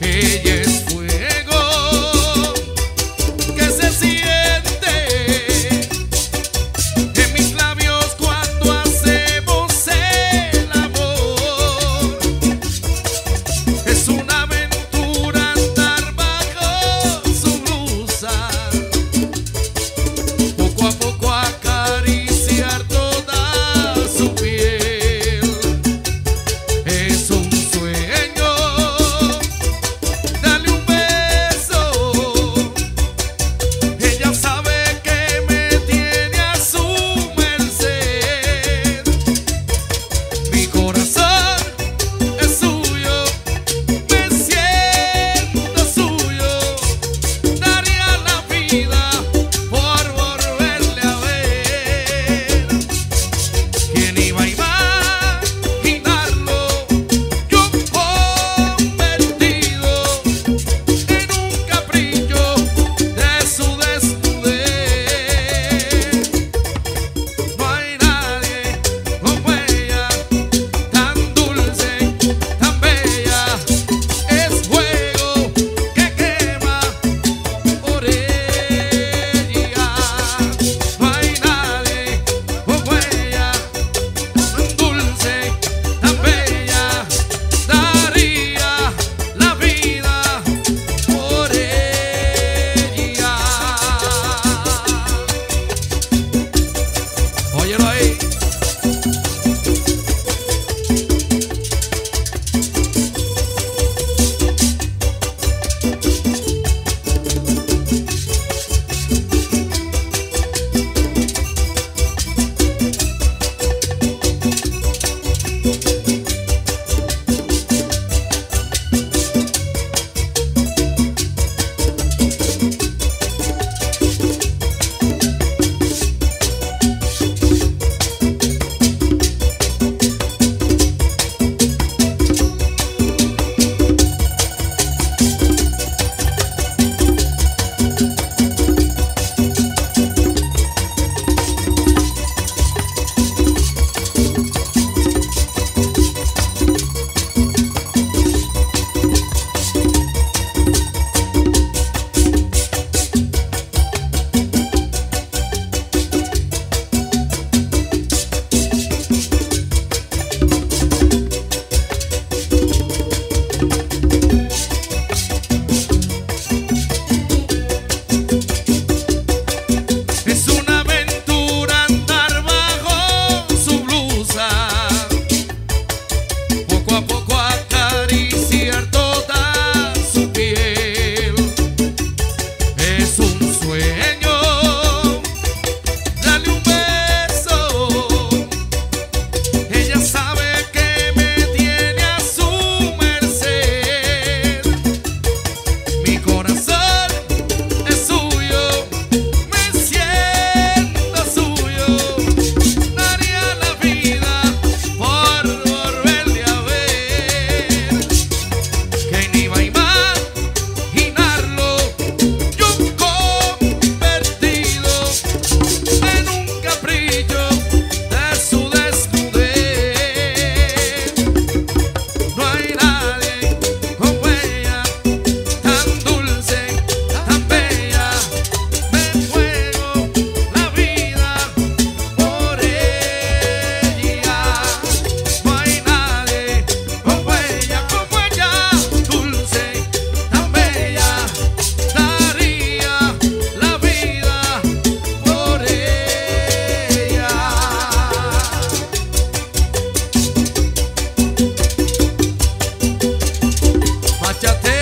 Ella. Óyelo ahí. pouco a pouco a Hacha te